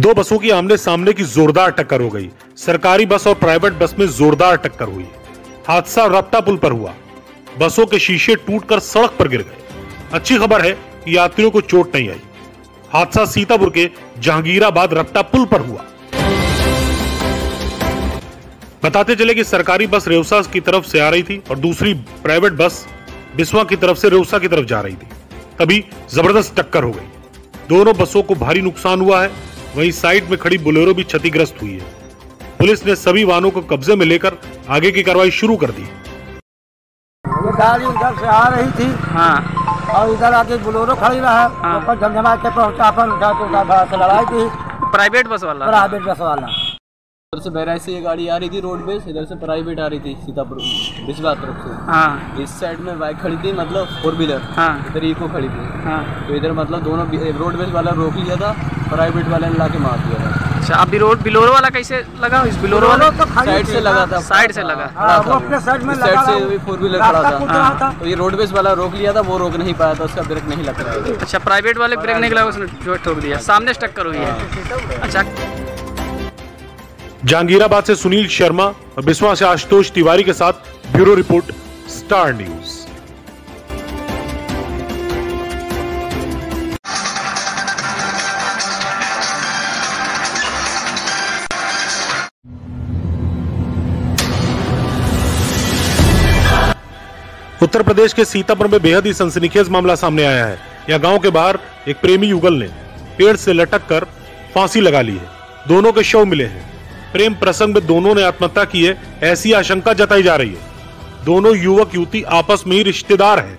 दो बसों की आमने सामने की जोरदार टक्कर हो गई। सरकारी बस और प्राइवेट बस में जोरदार टक्कर हुई। हादसा रप्ता पुल पर हुआ। बसों के शीशे टूटकर सड़क पर गिर गए। अच्छी खबर है यात्रियों को चोट नहीं आई। हादसा सीतापुर के जहांगीराबाद रप्ता पुल पर हुआ। बताते चले कि सरकारी बस रेवसा की तरफ़ से आ रही थी और दूसरी प्राइवेट बस बिस्वा की तरफ़ से रेवसा की तरफ़ जा रही थी। तभी ज़बरदस्त टक्कर हो गई। दोनों बसों को भारी नुकसान हुआ है। वहीं साइड में खड़ी बुलेरो भी क्षतिग्रस्त हुई है। पुलिस ने सभी वाहनों को कब्जे में लेकर आगे की कार्रवाई शुरू कर दी। गाड़ी उधर से आ रही थी। हाँ। और इधर आके बुलेरो खड़ी रहा हाँ। ऊपर झमझमा के पहुँचा अपन उठा के उठा से लड़ाई थी प्राइवेट बस वाला। प्राइवेट बस वाला। इधर से बहराइच से ये गाड़ी आ रही थी रोड पे इधर से प्राइवेट आ रही थी सीतापुर बिस्वा तरफ़ से। हाँ। इस साइड में बाइक खड़ी थी मतलब फोर व्हीलर हाँ। इधर इको खड़ी थी। हाँ। तो इधर मतलब दोनों रोड बेस वाला रोक लिया था प्राइवेट वाले ने ला के मार दिया था। अच्छा अभी रोड बिलोरो वाला कैसे लगा? इस बिलोरो वाला? तो साइड से लगा था। साइड से लगा। हाँ, वो अपने साइड में लगा से भी फोर व्हीलर खड़ा था। तो ये रोड बेस वाला रोक लिया था वो रोक नहीं पाया था उसका ब्रेक नहीं लग रहा था। अच्छा प्राइवेट वाले ब्रेक नहीं लगा उसने जो ठोक दिया। सामने टक्कर हुई है। अच्छा। जहांगीराबाद से सुनील शर्मा और बिस्वा से आशुतोष तिवारी के साथ bureau report, Star News. Uttar Pradesh के सीतापुर में बेहद ही सनसनीखेज मामला सामने आया है। यह गाँव के बाहर एक प्रेमी युगल ने पेड़ से लटक कर फांसी लगा ली है। दोनों के शव मिले हैं। प्रेम प्रसंग में दोनों ने आत्महत्या की है, ऐसी आशंका जताई जा रही है। दोनों युवक, युवती आपस में ही रिश्तेदार हैं।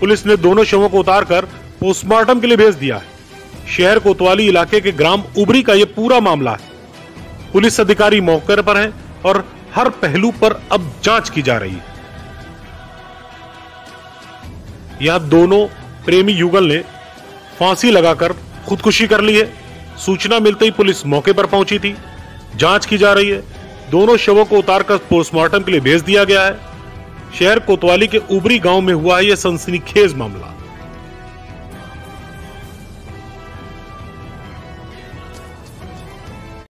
पुलिस ने दोनों शवों को उतार कर पोस्टमार्टम के लिए भेज दिया है। शहर कोतवाली इलाके के ग्राम उबरी का यह पूरा मामला है। पुलिस अधिकारी मौके पर हैं और हर पहलू पर अब जाँच की जा रही है। यह दोनों प्रेमी युगल ने फांसी लगाकर खुदकुशी कर ली है। सूचना मिलते ही पुलिस मौके पर पहुँची थी। जाँच की जा रही है। दोनों शवों को उतारकर पोस्टमार्टम के लिए भेज दिया गया है। शहर कोतवाली के उबरी गाँव में हुआ है यह सनसनीखेज मामला।